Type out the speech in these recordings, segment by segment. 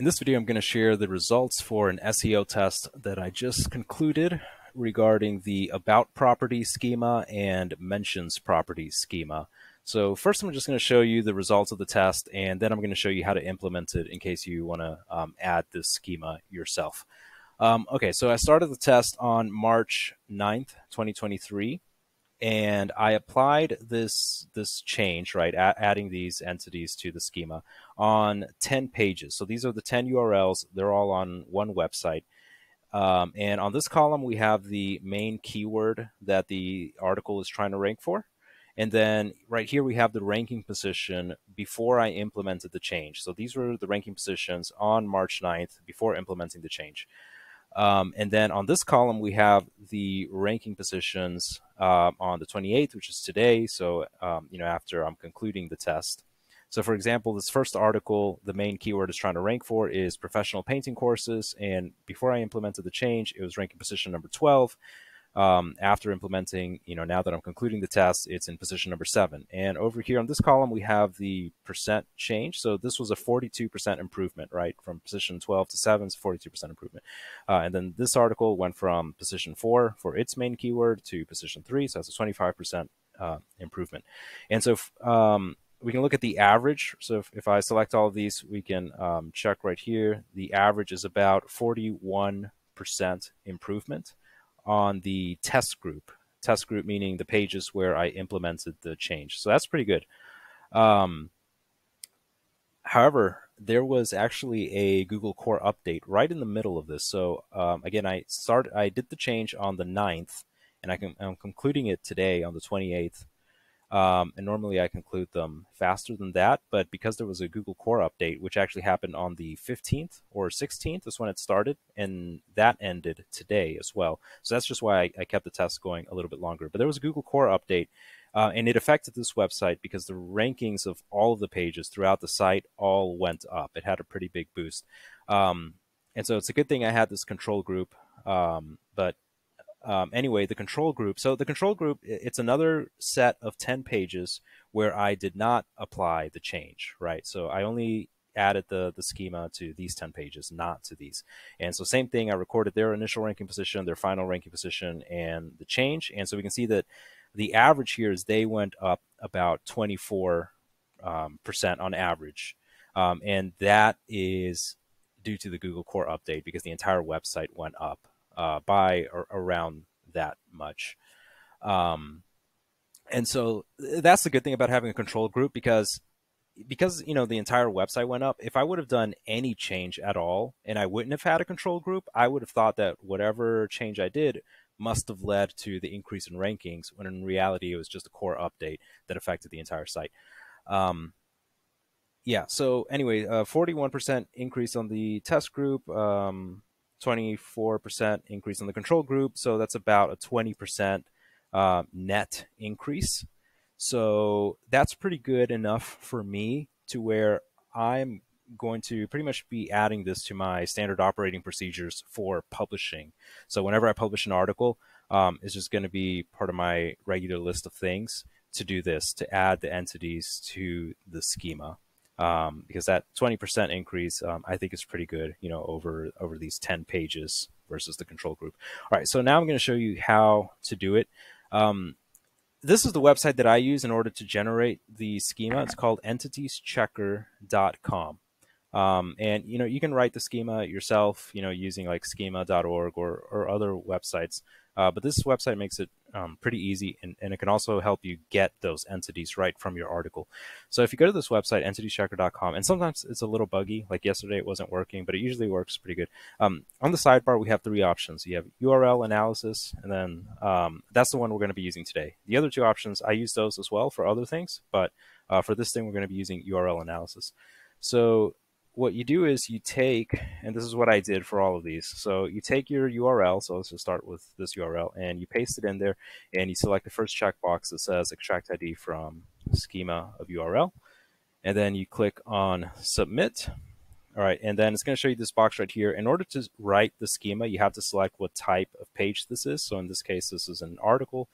In this video, I'm going to share the results for an SEO test that I just concluded regarding the About property schema and Mentions property schema. So first, I'm just going to show you the results of the test, and then I'm going to show you how to implement it in case you want to um, add this schema yourself. Um, okay, so I started the test on March 9th, 2023 and I applied this this change, right, adding these entities to the schema on 10 pages. So these are the 10 URLs. They're all on one website. Um, and on this column, we have the main keyword that the article is trying to rank for. And then right here, we have the ranking position before I implemented the change. So these were the ranking positions on March 9th before implementing the change. Um, and then on this column, we have the ranking positions uh, on the 28th, which is today. So, um, you know, after I'm concluding the test. So, for example, this first article, the main keyword is trying to rank for is professional painting courses. And before I implemented the change, it was ranking position number 12 um, after implementing, you know, now that I'm concluding the test, it's in position number seven. And over here on this column, we have the percent change. So this was a 42% improvement, right? From position 12 to 7 is 42% improvement. Uh, and then this article went from position 4 for its main keyword to position 3. So that's a 25% uh, improvement. And so um, we can look at the average. So if, if I select all of these, we can um, check right here. The average is about 41% improvement on the test group. Test group meaning the pages where I implemented the change. So that's pretty good. Um, however, there was actually a Google Core update right in the middle of this. So um, again, I start I did the change on the 9th, and I can, I'm concluding it today on the 28th. Um, and normally I conclude them faster than that, but because there was a Google Core update, which actually happened on the 15th or 16th is when it started, and that ended today as well. So that's just why I, I kept the test going a little bit longer. But there was a Google Core update, uh, and it affected this website because the rankings of all of the pages throughout the site all went up. It had a pretty big boost. Um, and so it's a good thing I had this control group. Um, but um, anyway, the control group. So the control group, it's another set of 10 pages where I did not apply the change, right? So I only added the, the schema to these 10 pages, not to these. And so same thing, I recorded their initial ranking position, their final ranking position, and the change. And so we can see that the average here is they went up about 24 um, percent on average. Um, and that is due to the Google Core update because the entire website went up uh, by or around that much. Um, and so that's the good thing about having a control group because because you know the entire website went up if i would have done any change at all and i wouldn't have had a control group i would have thought that whatever change i did must have led to the increase in rankings when in reality it was just a core update that affected the entire site um, yeah so anyway uh, 41% increase on the test group um, 24% increase in the control group. So that's about a 20% uh, net increase. So that's pretty good enough for me to where I'm going to pretty much be adding this to my standard operating procedures for publishing. So whenever I publish an article, um, it's just going to be part of my regular list of things to do this, to add the entities to the schema um, because that 20% increase um, I think is pretty good, you know, over over these 10 pages versus the control group. All right, so now I'm going to show you how to do it. Um, this is the website that I use in order to generate the schema. It's called entitieschecker.com. Um, and you know you can write the schema yourself, you know, using like schema.org or or other websites. Uh, but this website makes it um, pretty easy, and, and it can also help you get those entities right from your article. So if you go to this website, entitieschecker.com, and sometimes it's a little buggy, like yesterday it wasn't working, but it usually works pretty good. Um, on the sidebar, we have three options. You have URL analysis, and then um, that's the one we're going to be using today. The other two options, I use those as well for other things, but uh, for this thing, we're going to be using URL analysis. So what you do is you take, and this is what I did for all of these. So you take your URL, so let's just start with this URL, and you paste it in there, and you select the first checkbox that says extract ID from schema of URL, and then you click on submit. All right, and then it's going to show you this box right here. In order to write the schema, you have to select what type of page this is. So in this case, this is an article.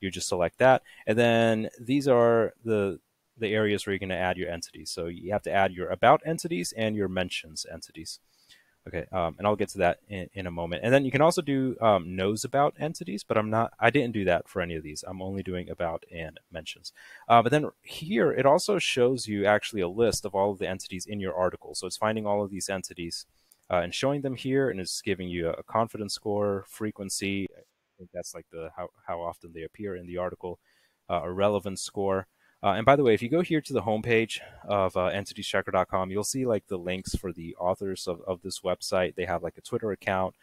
You just select that, and then these are the the areas where you're going to add your entities. So you have to add your about entities and your mentions entities. Okay, um, and I'll get to that in, in, a moment. And then you can also do um, knows about entities, but I'm not, I didn't do that for any of these. I'm only doing about and mentions. Uh, but then here, it also shows you actually a list of all of the entities in your article. So it's finding all of these entities uh, and showing them here, and it's giving you a confidence score, frequency. I think that's like the how, how often they appear in the article, uh, a relevance score. Uh, and by the way, if you go here to the homepage of uh, entitieschecker.com, you'll see like the links for the authors of, of this website. They have like a Twitter account,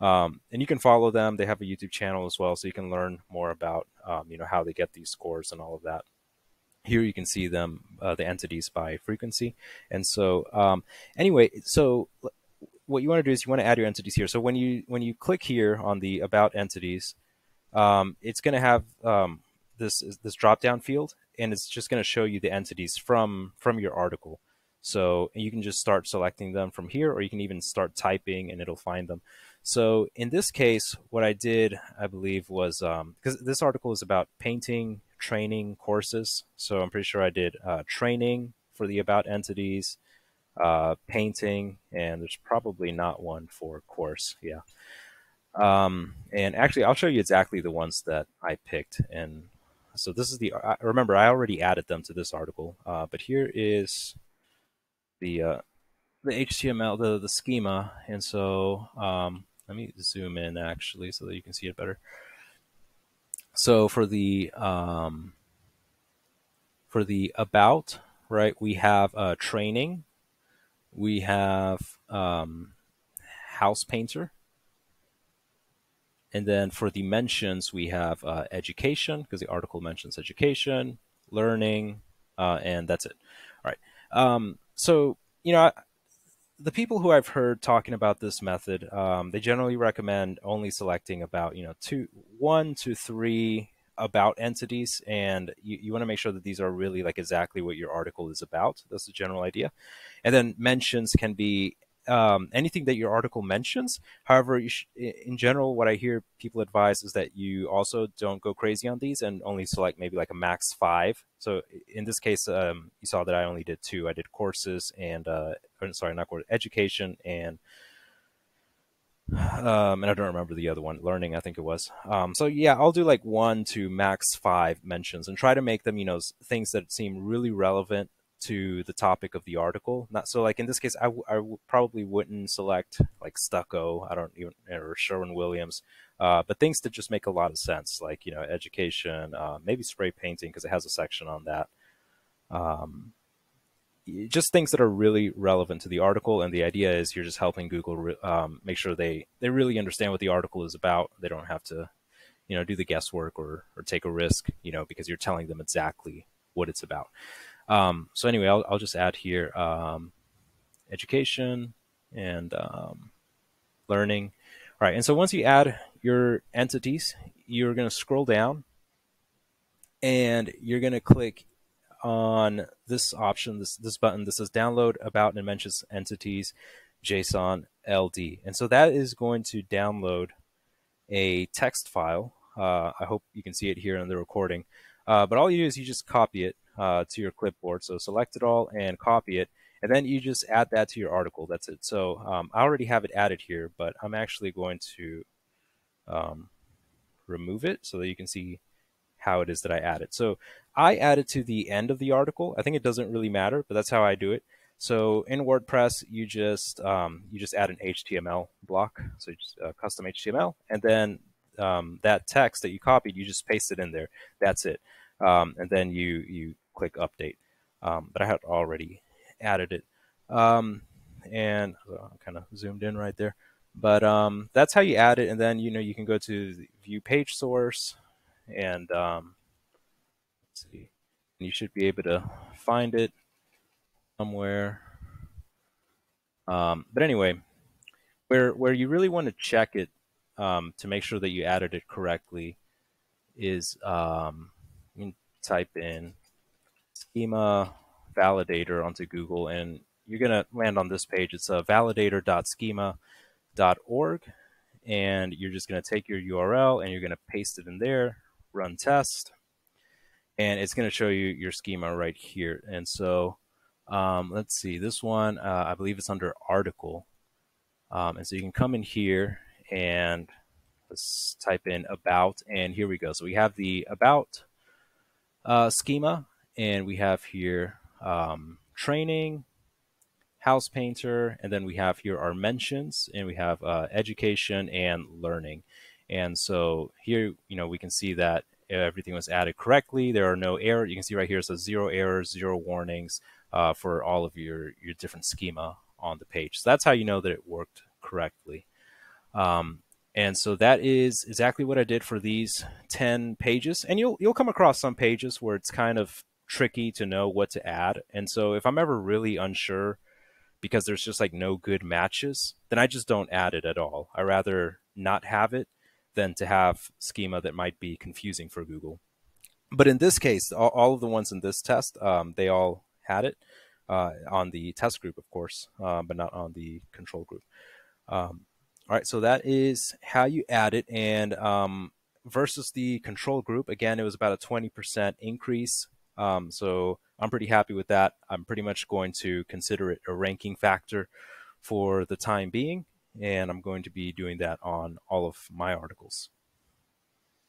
um, and you can follow them. They have a YouTube channel as well, so you can learn more about um, you know how they get these scores and all of that. Here you can see them, uh, the entities by frequency. And so um, anyway, so what you want to do is you want to add your entities here. So when you when you click here on the about entities, um, it's going to have um, this this drop down field, and it's just going to show you the entities from from your article. So you can just start selecting them from here, or you can even start typing and it'll find them. So in this case, what I did, I believe, was because um, this article is about painting training courses. So I'm pretty sure I did uh, training for the about entities, uh, painting, and there's probably not one for course. Yeah. Um, and actually, I'll show you exactly the ones that I picked and so this is the, remember I already added them to this article, uh, but here is the, uh, the HTML, the, the schema. And so um, let me zoom in actually so that you can see it better. So for the, um, for the about, right, we have uh, training, we have um, house painter, and then for the mentions, we have uh, education, because the article mentions education, learning, uh, and that's it. All right. Um, so, you know, the people who I've heard talking about this method, um, they generally recommend only selecting about, you know, two, one to three about entities. And you, you want to make sure that these are really like exactly what your article is about. That's the general idea. And then mentions can be um, anything that your article mentions. However, in general, what I hear people advise is that you also don't go crazy on these and only select maybe like a max five. So in this case, um, you saw that I only did two. I did courses and, uh, sorry, not course, education and um, and I don't remember the other one, learning, I think it was. Um, so yeah, I'll do like one to max five mentions and try to make them, you know, things that seem really relevant to the topic of the article. Not so like in this case, I, I probably wouldn't select like stucco. I don't even or Sherwin Williams, uh, but things that just make a lot of sense, like you know education, uh, maybe spray painting because it has a section on that. Um, just things that are really relevant to the article, and the idea is you're just helping Google um, make sure they they really understand what the article is about. They don't have to, you know, do the guesswork or or take a risk, you know, because you're telling them exactly what it's about. Um, so anyway, I'll, I'll just add here um, education and um, learning. All right, and so once you add your entities, you're going to scroll down and you're going to click on this option, this, this button that says download about and mentions entities JSON LD. And so that is going to download a text file. Uh, I hope you can see it here in the recording. Uh, but all you do is you just copy it uh, to your clipboard. So select it all and copy it. And then you just add that to your article. That's it. So um, I already have it added here, but I'm actually going to um, remove it so that you can see how it is that I add it. So I add it to the end of the article. I think it doesn't really matter, but that's how I do it. So in WordPress, you just um, you just add an HTML block, so just uh, custom HTML, and then um, that text that you copied, you just paste it in there. That's it, um, and then you you click update. Um, but I had already added it. Um, and I kind of zoomed in right there. But um, that's how you add it. And then, you know, you can go to view page source and um, let's see. And you should be able to find it somewhere. Um, but anyway, where, where you really want to check it um, to make sure that you added it correctly is you can type in schema validator onto Google, and you're going to land on this page. It's a validator.schema.org, and you're just going to take your URL and you're going to paste it in there, run test, and it's going to show you your schema right here. And so um, let's see, this one, uh, I believe it's under article. Um, and so you can come in here and let's type in about, and here we go. So we have the about uh, schema, and we have here um, training, house painter, and then we have here our mentions, and we have uh, education and learning. And so here, you know, we can see that everything was added correctly. There are no errors. You can see right here it says zero errors, zero warnings uh, for all of your, your different schema on the page. So that's how you know that it worked correctly. Um, and so that is exactly what I did for these 10 pages. And you'll, you'll come across some pages where it's kind of tricky to know what to add. And so if I'm ever really unsure because there's just like no good matches, then I just don't add it at all. I rather not have it than to have schema that might be confusing for Google. But in this case, all, all of the ones in this test, um, they all had it uh, on the test group, of course, uh, but not on the control group. Um, all right, so that is how you add it. And um, versus the control group, again, it was about a 20% increase. Um, so I'm pretty happy with that. I'm pretty much going to consider it a ranking factor for the time being and I'm going to be doing that on all of my articles.